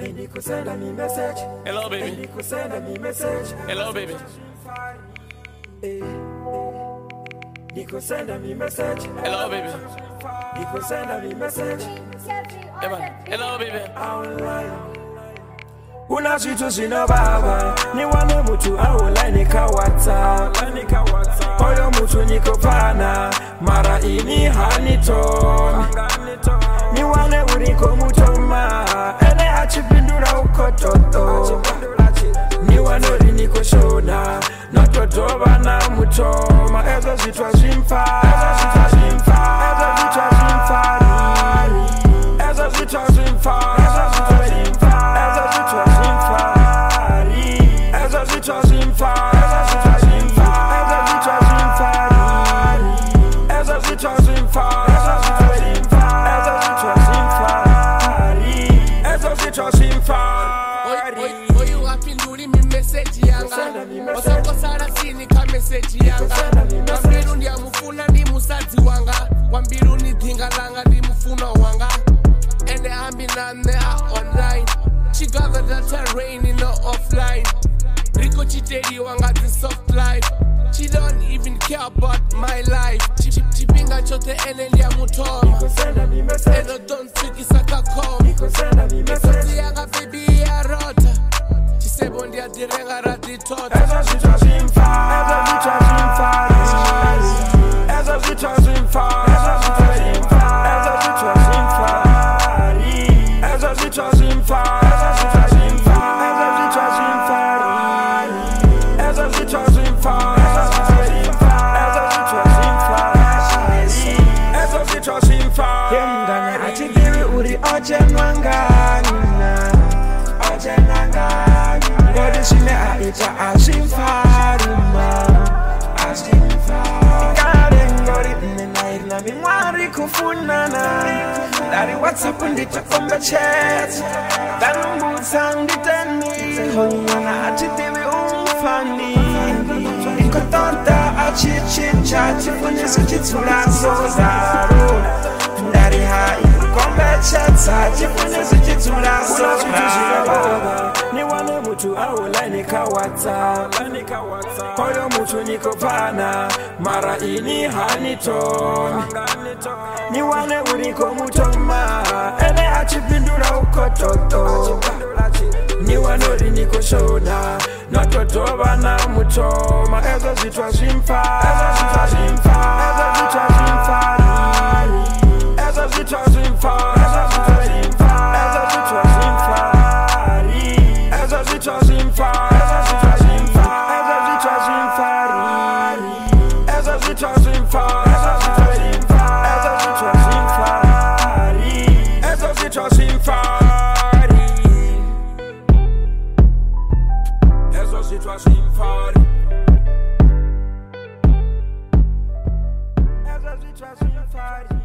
Baby, could send me message. Hello, baby. Baby, could send me message. Hello, baby. Eh, eh. You could send me message. Hello, baby. You could send me message. Hello, baby. Kuna vitu zinabawa, niwane mtu au lanikawata Oyo mtu niko pana, mara ini hanitoni kototo niwanori nikoshona nototova na mutoma ezvo zvitwa zvimfaezvozvitwa zvimfari ezvo zvitwa zvimfari Ezra Zitwa Zimfari osakosala sini ka meseji yanga wambiru ndiyamufuna ndi musadzi wanga wambiru ni dhinga langa ndi mufuno wanga ende ambi nane a online chigather dataraini no offline riko chitediwa ngati soft life She don't even care about my life Chi- chipinga chote ene message eno don't tsikisa Essa situação as faz. Essa situação em faz. as situação em faz. Essa situação as faz. Essa situação em faz. as situação em faz. Achibiri uri as Nature as in faruma As in faruma na mimwari kufunana dari whatsapp ndichakomba chat. Danumutsa nditani honyana achitivi umufani ikotorta achichicha chifunyiso chitsula sozaro ndari hai kukomba chatsa chifunyiso chitsula sozaro muthu awulani kha whatsapp. Oyo muthu nikopfana mara ini hani tomi ni wane uliko mutoma ene achipindula ukototo ni wanori nikoshona natotova na mutoma ezo zvitwa zvimpfa gente se faz. Essa gente assim faz. Essa gente se faz. Essa gente assim faz. Essa se assim faz.